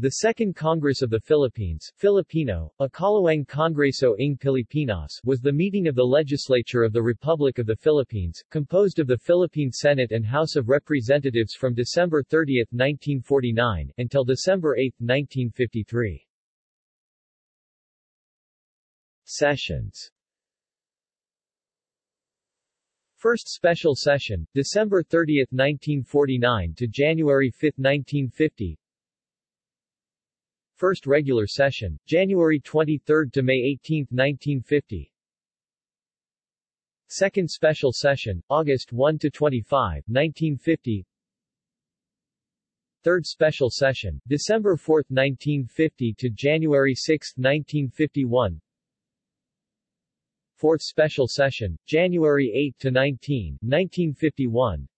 The Second Congress of the Philippines Filipino, Ikalawang Kongreso ng Pilipinas was the meeting of the legislature of the Republic of the Philippines, composed of the Philippine Senate and House of Representatives from December 30, 1949, until December 8, 1953. Sessions First Special Session, December 30, 1949 to January 5, 1950 First regular session, January 23 to May 18, 1950. Second special session, August 1 to 25, 1950. Third special session, December 4, 1950 to January 6, 1951. Fourth special session, January 8 to 19, 1951.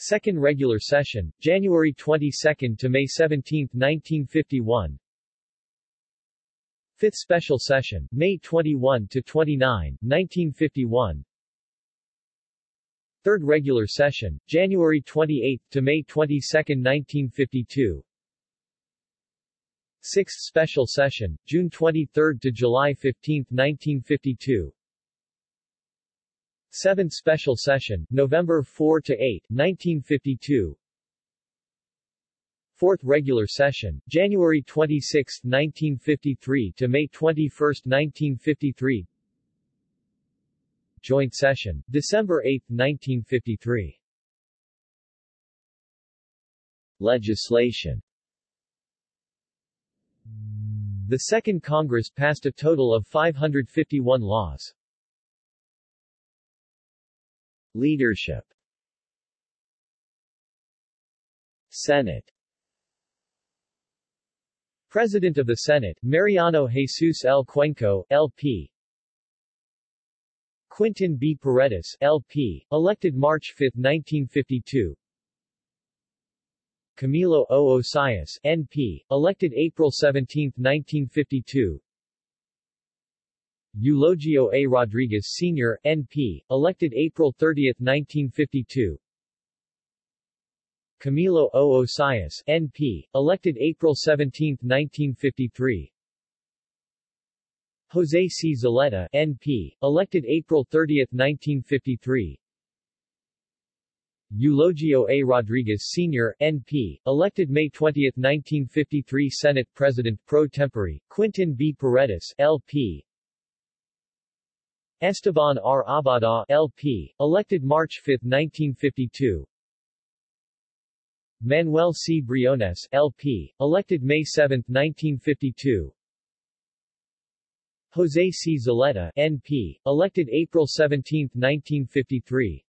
Second regular session, January 22 to May 17, 1951. Fifth special session, May 21 to 29, 1951. Third regular session, January 28 to May 22, 1952. Sixth special session, June 23 to July 15, 1952. Seventh Special Session, November 4 to 8, 1952. Fourth Regular Session, January 26, 1953 to May 21, 1953. Joint Session, December 8, 1953. Legislation The Second Congress passed a total of 551 laws. Leadership Senate President of the Senate, Mariano Jesus L. Cuenco, L.P. Quintin B. Paredes, L.P., elected March 5, 1952 Camilo O. Osias, N.P., elected April 17, 1952 Eulogio A. Rodriguez Sr., N.P., elected April 30, 1952 Camilo O. Osias, N.P., elected April 17, 1953 Jose C. Zulueta, N.P., elected April 30, 1953 Eulogio A. Rodriguez Sr., N.P., elected May 20, 1953 Senate President pro tempore, Quintin B. Paredes, L.P., Esteban R. Abada LP, elected March 5, 1952 Manuel C. Briones LP, elected May 7, 1952 Jose C. Zulueta NP, elected April 17, 1953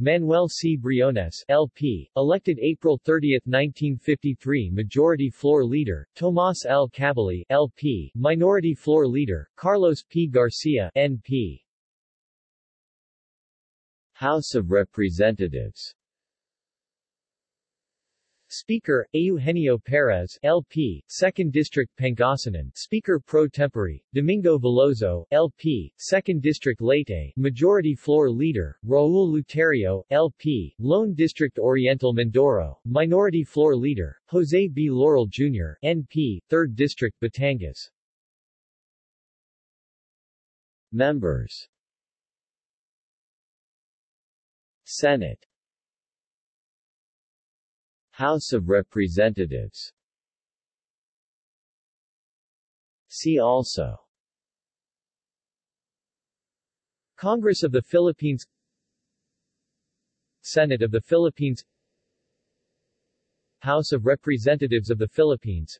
Manuel C. Briones LP, elected April 30, 1953 Majority Floor Leader, Tomas L. Cabili LP, Minority Floor Leader, Carlos P. Garcia NP. House of Representatives Speaker, Eugenio Perez, LP, 2nd District Pangasinan Speaker pro tempore, Domingo Veloso, LP, 2nd District Leyte Majority Floor Leader, Raul Leuterio, LP, Lone District Oriental Mindoro Minority Floor Leader, Jose B. Laurel Jr., NP, 3rd District Batangas Members Senate House of Representatives. See also. Congress of the Philippines. Senate of the Philippines. House of Representatives of the Philippines.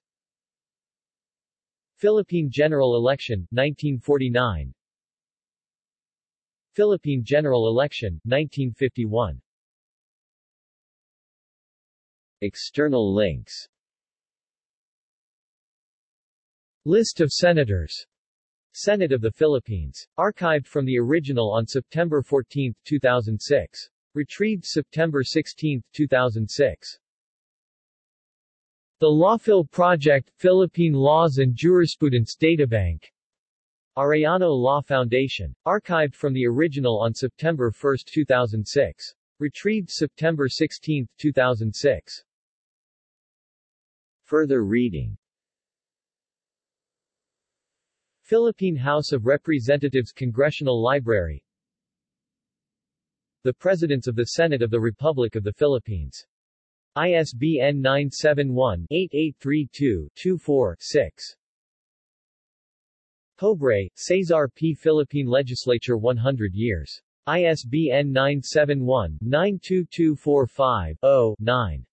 Philippine General Election, 1949 Philippine General Election, 1951 External links List of Senators Senate of the Philippines. Archived from the original on September 14, 2006. Retrieved September 16, 2006. The Lawphil Project, Philippine Laws and Jurisprudence Databank. Arellano Law Foundation. Archived from the original on September 1, 2006. Retrieved September 16, 2006. Further reading Philippine House of Representatives Congressional Library The Presidents of the Senate of the Republic of the Philippines. ISBN 971-8832-24-6. Pobre, Cesar P. Philippine Legislature 100 years. ISBN 971-92245-0-9.